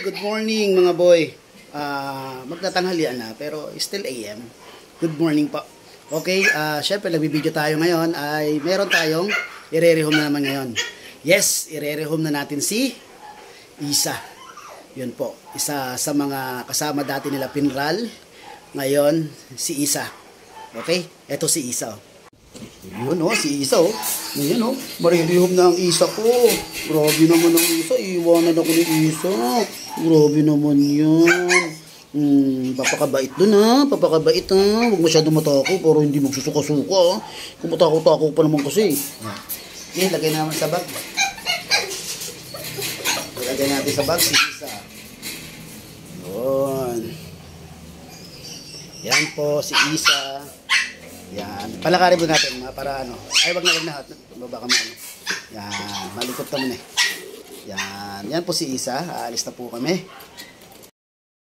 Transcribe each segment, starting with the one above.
good morning mga boy. Ah, magtatanghalian na pero still AM. Good morning po. Okay, ah syempre nagbibideo tayo ngayon ay meron tayong ire-rehome na naman ngayon. Yes, ire-rehome na natin si Isa. Yun po, isa sa mga kasama dati nila Pinral. Ngayon, si Isa. Okay, eto si Isa. oh. Yun oh, si Isa oh. Ngayon oh, maririhom na ang Isa ko. Grabe naman ang Isa. Iiwanan ako ni Isa. Grabe naman yan. Hmm, papakabait dun ha. Papakabait ha. Huwag masyado matako pero hindi magsusuka-suka ha. Kung matako-tako pa naman kasi. Okay, lagay naman sa bag. Lagay natin sa bag si Isa. Yun. Yan po si Isa. Yan. Palakarin mo natin mga para ano. Ay, wag na wag na. Baba ka ano. Yan. Malikot naman eh. Yan. Yan po si Isa. Aalis na po kami.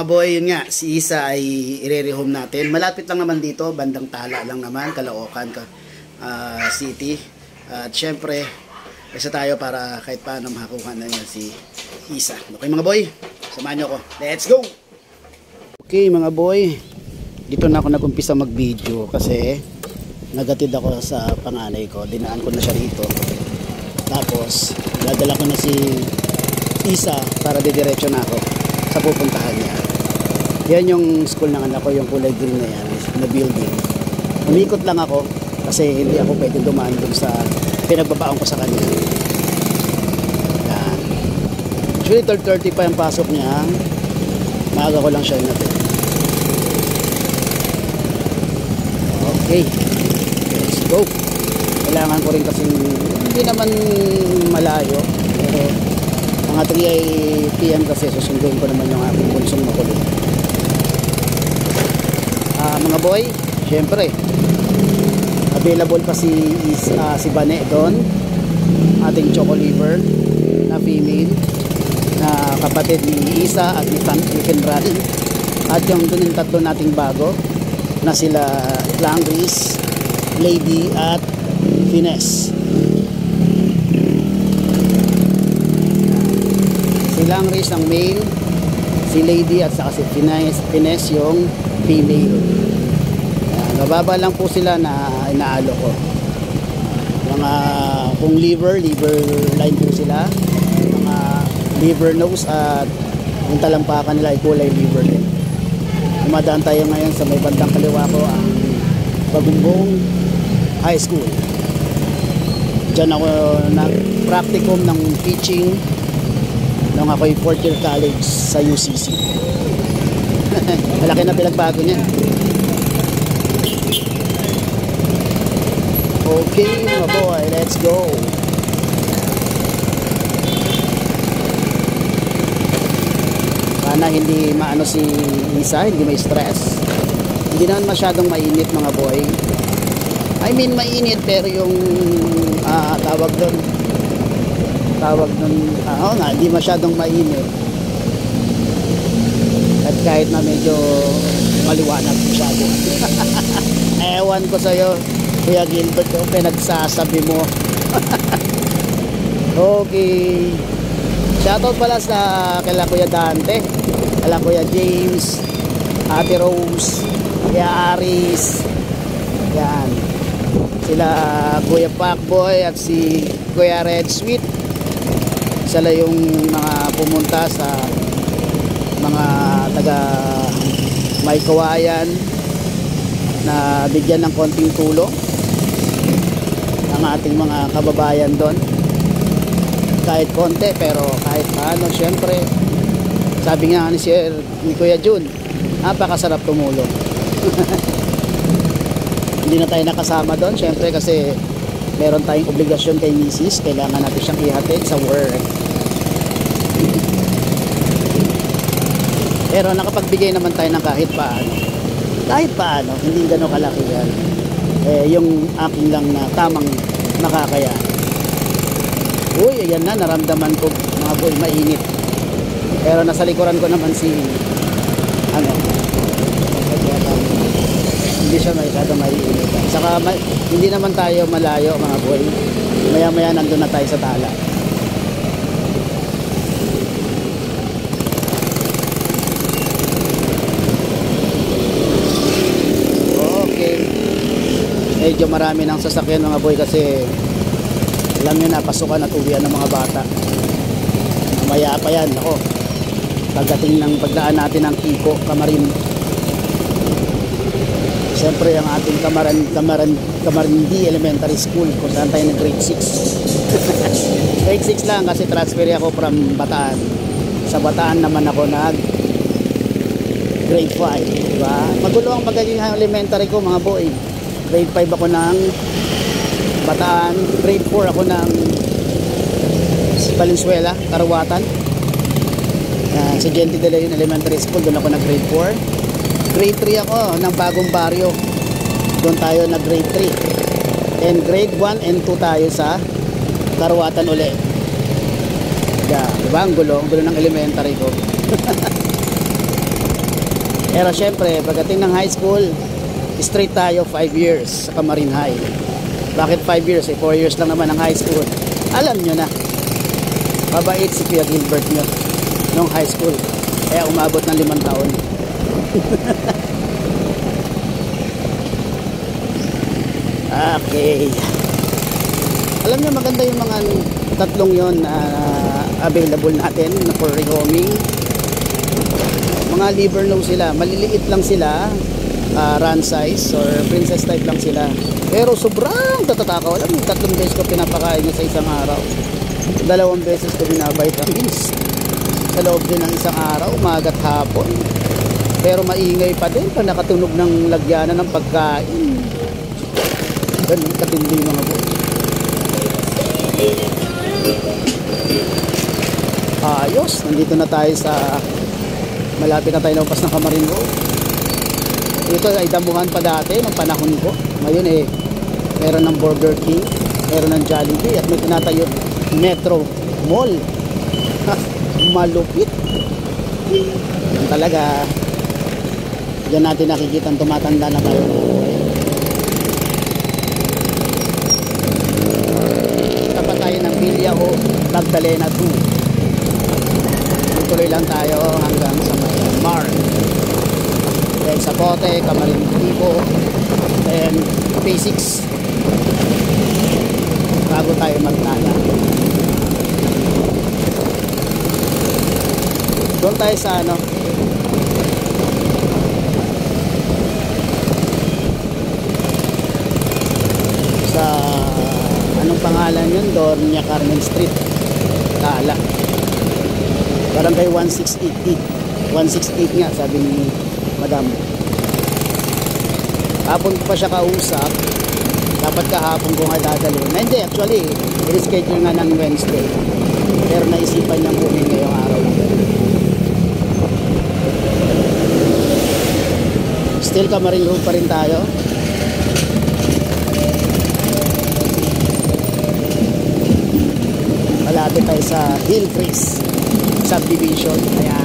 Mga boy, yun nga. Si Isa ay i-rehome natin. Malapit lang naman dito. Bandang tala lang naman. Caloocan ka, ah, City. At syempre, isa tayo para kahit paano makakuha na niya si Isa. Okay mga boy? Samahan niyo ako. Let's go! Okay mga boy, dito na ako nag-umpisa mag-video kasi nagatid ako sa panganay ko. Dinaan ko na siya rito. Tapos, dadala ko na si Isa para didiretso na ako sa pupuntahan niya. Yan yung school ng anak ko, yung kulay green na yan, na building. Umikot lang ako kasi hindi ako pwede dumaan dun sa pinagbabaon ko sa kanya. Yan. Actually, 12.30 pa yung pasok niya. Maaga ko lang siya inatid. Okay. Kailangan ko rin kasi hindi naman malayo. Pero mga 3 PM kasi susunduin ko naman yung aking bunsong makulit. Ah, mga boy, syempre available pa si ah, si Bane doon. Ating choco liver na female na kapatid ni Isa at ni Fan ni Finral. At yung dun yung tatlo nating bago na sila Langris, Lady at Finesse. Si Langris ang male, si Lady at saka si Finesse, Finesse yung female. Yan, mababa lang po sila na inaalo ko. Mga kung liver, liver line po sila. Mga liver nose at yung talampakan nila ay kulay liver din. Dumadaan tayo ngayon sa may bandang kaliwa ko ang Bagumbong High School. Diyan ako nag-practicum ng teaching nung ako'y fourth year college sa UCC. Malaki na pinagbago niya. Okay mga boy, let's go. Sana hindi maano si Isa, hindi may stress. Hindi naman masyadong mainit mga boy. I mean mainit pero yung ah, tawag doon tawag doon ah, oo nga, hindi masyadong mainit. At kahit na medyo maliwanag masyado. Ewan ko sa'yo, Kuya Gilbert, yung pinagsasabi mo. okay. Shoutout pala sa kala Kuya Dante, kala Kuya James, Ate Rose, Kuya Aris, yan. Sila Kuya Pacboy at si Kuya Red Sweet. Sila yung mga pumunta sa mga taga may kawayan na bigyan ng konting tulong ang ating mga kababayan doon kahit konti pero kahit paano syempre sabi nga ni Sir ni Kuya Jun napakasarap tumulong hindi na tayo nakasama doon. Syempre kasi meron tayong obligasyon kay Mrs. kailangan natin siyang ihatid sa work. Pero nakapagbigay naman tayo ng kahit paano. Kahit paano hindi gano'ng kalaki yan. Eh, yung aking lang na tamang nakakaya. Uy ayan na naramdaman ko mga boy mainit. Pero nasa likuran ko naman si hindi siya masyado maiinitan. Saka ma hindi naman tayo malayo mga boy. Maya maya nandun na tayo sa tala. Okay. Medyo marami ng sasakyan mga boy kasi alam nyo na pasukan at uwian ng mga bata. Mamaya pa yan. Ako, pagdating ng pagdaan natin ng Kiko, Kamarim, siyempre ang ating Kamaran Kamaran Kamarindi Elementary School kung saan tayo nag grade 6 grade 6 lang kasi transfer ako from Bataan. Sa Bataan naman ako nag grade 5 diba? magulo ang magiging elementary ko mga boy. Grade 5 ako ng Bataan grade 4 ako ng Valenzuela, Karawatan yan, sa Gente de Leon Elementary School doon ako nag grade 4 grade 3 ako ng bagong baryo. Doon tayo nag grade 3 and grade 1 and 2 tayo sa Karawatan uli. Yeah, diba? Ang gulo. Ang gulo ng elementary ko. Pero syempre pagdating ng high school straight tayo 5 years sa Kamarin High. Bakit 5 years? Eh 4 years lang naman ang high school. Alam nyo na. Mabait si Kuya Gilbert nyo nung high school. Kaya umabot ng 5 taon okay. Alam nyo maganda yung mga tatlong yon na available natin na for rehoming mga liver nose sila. Maliliit lang sila. Uh, run size or princess type lang sila. Pero sobrang tatatakaw. Alam mo tatlong beses ko pinapakain niya sa isang araw. Dalawang beses ko binavitamins sa loob din ng isang araw umaga at hapon pero maingay pa din pag nakatunog ng lagyanan ng pagkain. Ganun katindi mga po ayos nandito na tayo sa malapit na tayo lumpas ng Camarin Road ito ay damuhan pa dati ng panahon ko. Ngayon eh meron ng Burger King meron ng Jollibee at may tinatayo Metro Mall. Malupit. Talaga Diyan natin nakikita tumatanda na tayo. Tapat tayo ng Villa o Magdalena 2. Tuloy lang tayo hanggang sa Mar. Then sa Bote, Camarin Tipo, then P6. Bago tayo magtala. Doon tayo sa ano, sa anong pangalan yun Dornia Carmen Street Tala. Barangay 1688 168 nga sabi ni madam. Hapon pa siya kausap. Dapat kahapon ko nga dadalhin. Na hindi actually i-schedule nga ng Wednesday. Pero naisipan niyang kunin ngayong araw still Camarillo pa rin tayo malapit tayo sa Hillbreeze subdivision. Ayan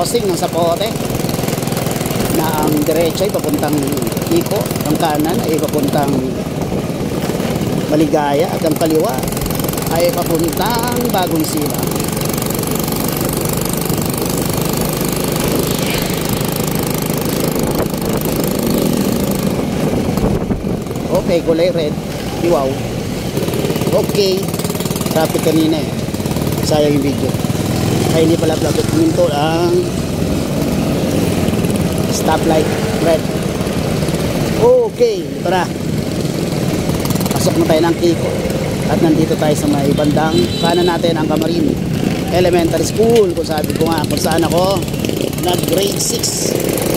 Crossing ng Sapote. Na ang diretso ay papuntang Iko, ang kanan ay papuntang Maligaya at ang kaliwa ay papuntang Bagong Sila. Okay, kulay red. Wow. Okay. Traffic kanina eh. Sayang yung video. Ay, hindi pala vlog. Minto ang stoplight red. Okay. Ito na. Pasok na tayo ng Kiko. At nandito tayo sa may bandang kanan natin ang Kamarin Elementary School. Kung sabi ko nga kung saan ako nag grade 6.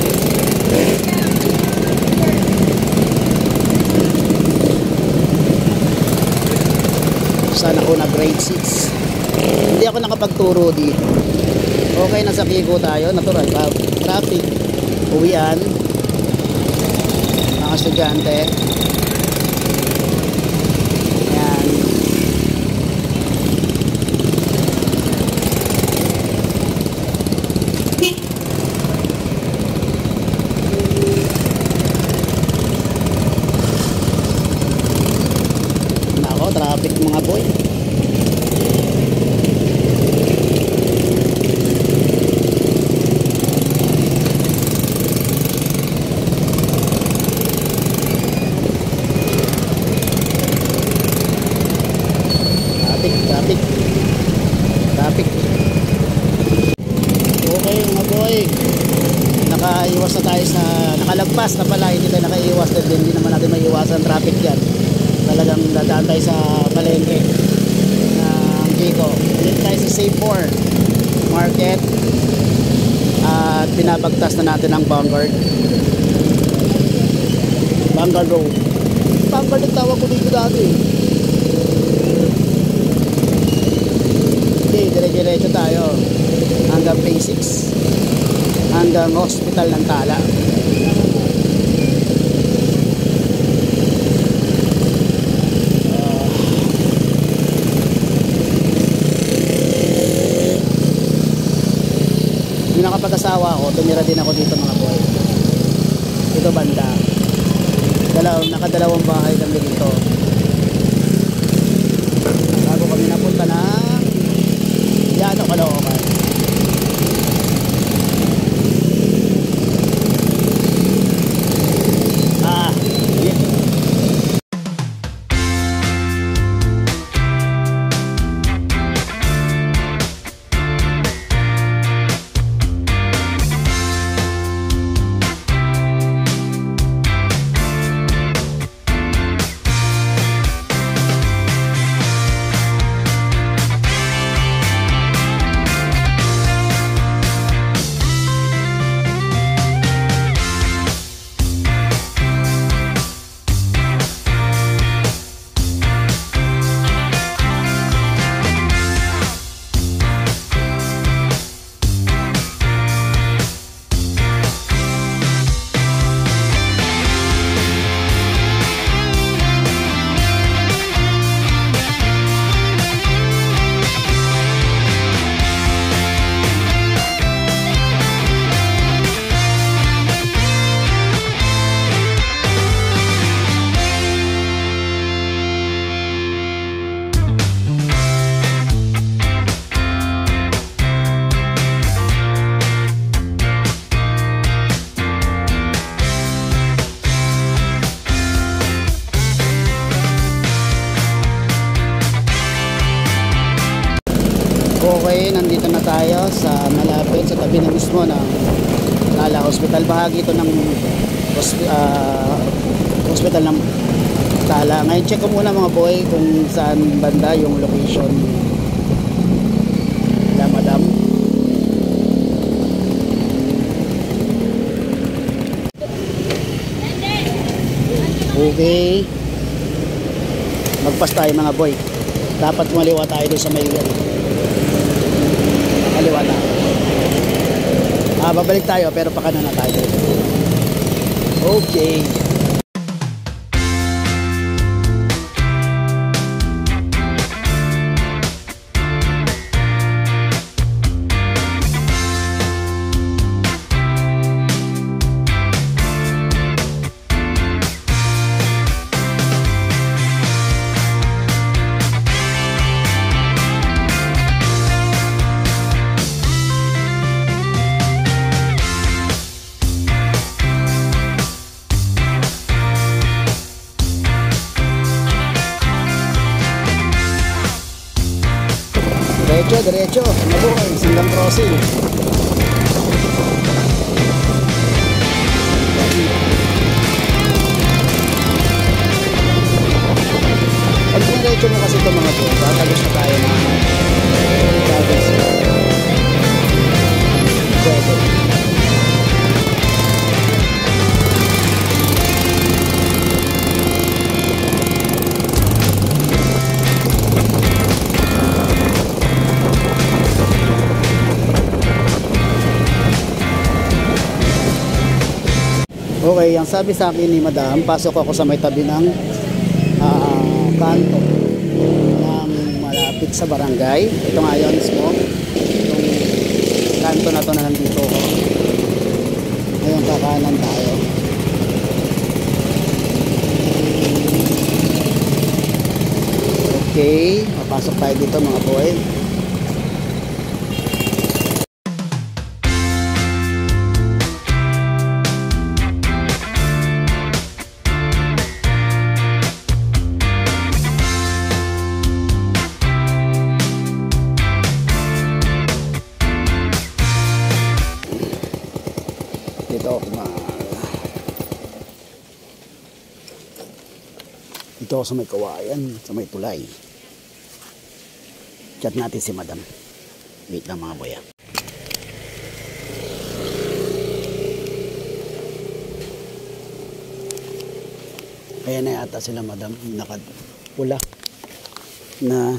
saan ako na grade 6 hindi ako nakapagturo dito. Okay nasa Kigo tayo. Natural traffic. Uwian. Mga estudyante yan Nako, traffic mga boy. Traffic, traffic. Okay mga boy. Nakaiwas na tayo sa nakalagpas na pala hindi tayo nakaiwas dahil hindi naman natin maiwasan traffic yan talagang dadaan tayo sa palengke ng Kiko. Dito tayo sa Safe 4 Market at pinabagtas na natin ang Vanguard. Vanguard Road. Vanguard ang tawag ko dito dati. Okay, dire-diretso tayo hanggang basics hanggang hospital ng Tala. Yung nakapag-asawa ko, tumira din ako dito mga boy. Dito banda. Dalaw, nakadalawang bahay kami dito. know about ko muna mga boy kung saan banda yung location nila madam. Okay. Magpas tayo mga boy. Dapat maliwa tayo doon sa may ano, kaliwa na. Ah, babalik tayo pero pa kanan na tayo. Okay. Brasil. Okay, ang sabi sa akin ni Madam, pasok ako sa may tabi ng ah, kanto ng malapit sa barangay. Ito nga yun mismo. Itong kanto na to na nandito ko. Ngayon kakanan tayo. Okay, papasok tayo dito mga boy. Dito sa may kawayan, sa may tulay. Chat natin si madam. Wait lang mga boya. Ayan na yata sila madam, nakapula na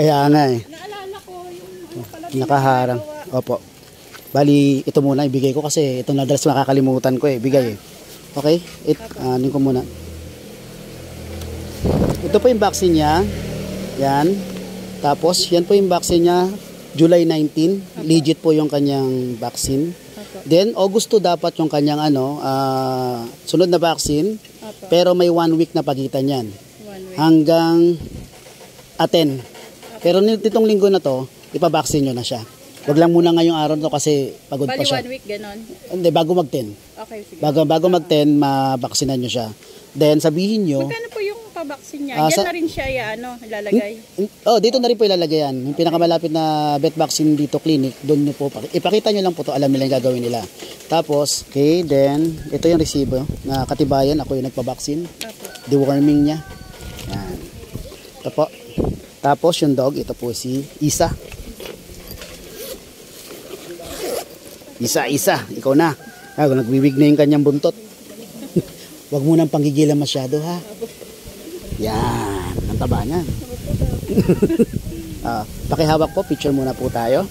Kaya nga eh. Naalala ko yung ano pala Nakaharang. Opo. Bali, ito muna ibigay ko kasi ito na dalas makakalimutan ko eh. Bigay eh. Okay? It, anin ko muna. Ito po yung vaccine niya. Yan. Tapos, yan po yung vaccine niya. July 19. Legit po yung kanyang vaccine. Then, August 2 dapat yung kanyang ano, ah, sunod na vaccine. Pero may one week na pagitan yan. Hanggang aten. Pero nitong linggo na to, ipabaksin nyo na siya. Wag lang muna ngayong araw to kasi pagod pa Bali siya. one week, ganon. Hindi, bago mag-10. Okay, sige. Bago, bago mag-10, mabaksinan nyo siya. Then, sabihin nyo, Magkano po yung pabaksin niya? Ah, Yan sa- na rin siya, ya, ano, ilalagay. oh, dito na rin po ilalagay yan. Yung pinakamalapit na vet vaccine dito clinic, doon nyo po, paki- ipakita nyo lang po to alam nila yung gagawin nila. Tapos, okay, then, ito yung resibo na katibayan, ako yung nagpabaksin. Apo. deworming niya. Yan. Ito po. Tapos yung dog, ito po si Isa. Isa, Isa, ikaw na. Ah, nagwiwig na yung kanyang buntot. Huwag mo nang panggigilan masyado ha. Yan, ang taba niya. ah, pakihawak po, picture muna po tayo.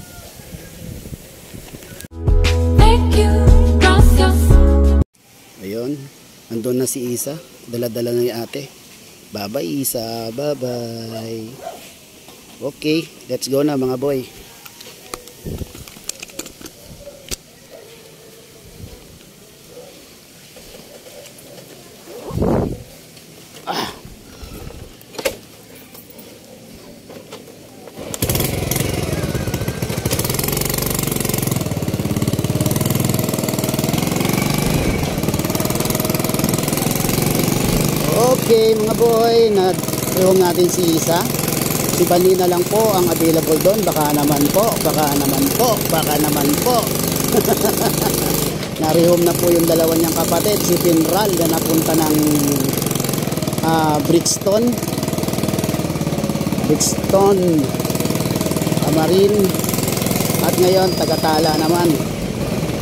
Ayun, andun na si Isa. Dala-dala na yung ate. Bye-bye Isa, bye-bye. Okay, let's go na mga boy. Ah. Okay mga boy, na-rehome natin si Isa. Si Balina lang po ang available doon. Baka naman po, baka naman po, baka naman po. Na-rehome na po yung dalawa niyang kapatid, si Pinral na napunta ng ah, Brixton. Brixton, Amarin. At ngayon, tagatala naman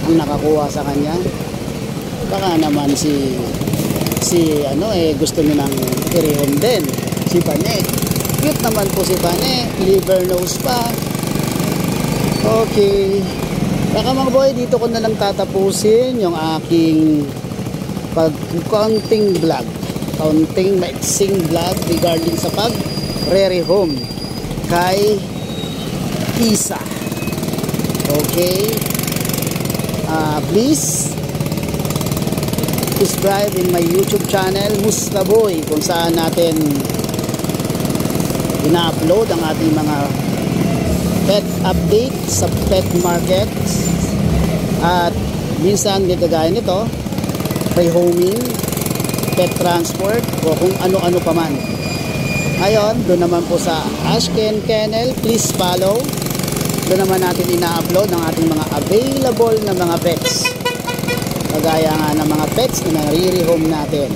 ang nakakuha sa kanya. Baka naman si si ano eh gusto niyo nang i-rehome din. Si Pane cute naman po si Pane liver nose pa. Okay. Baka mga boy dito ko na lang tatapusin yung aking pag counting vlog. Counting maiksing vlog regarding sa pag re-rehome kay Isa. Okay. Ah, please subscribe in my YouTube channel Mustaboy kung saan natin ina-upload ang ating mga pet update sa pet market. At minsan may kagaya nito, rehoming, pet transport, o kung ano-ano pa man. Ngayon, doon naman po sa Ashken Kennel, please follow. Doon naman natin ina-upload ang ating mga available na mga pets. Kagaya nga ng mga pets na nare-rehome natin.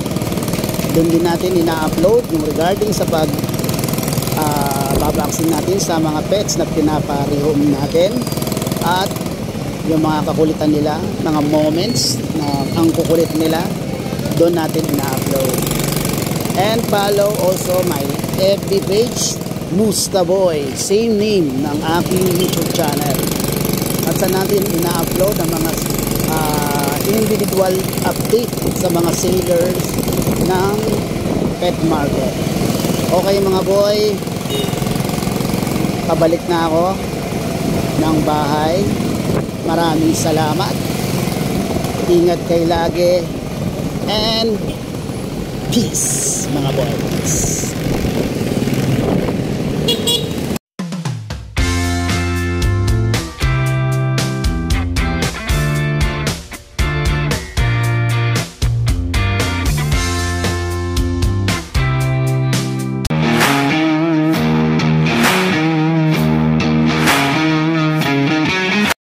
Doon din natin ina-upload yung regarding sa pag uh, babaksin natin sa mga pets na pinapa-rehome natin at yung mga kakulitan nila, mga moments na ang kukulit nila, doon natin ina-upload. And follow also my FB page, Mustaboy, same name ng aking YouTube channel. At sa natin ina-upload ang mga ah, individual update sa mga sellers ng pet market. Okay mga boy, pabalik na ako ng bahay. Maraming salamat. Ingat kayo lagi. And peace mga boys.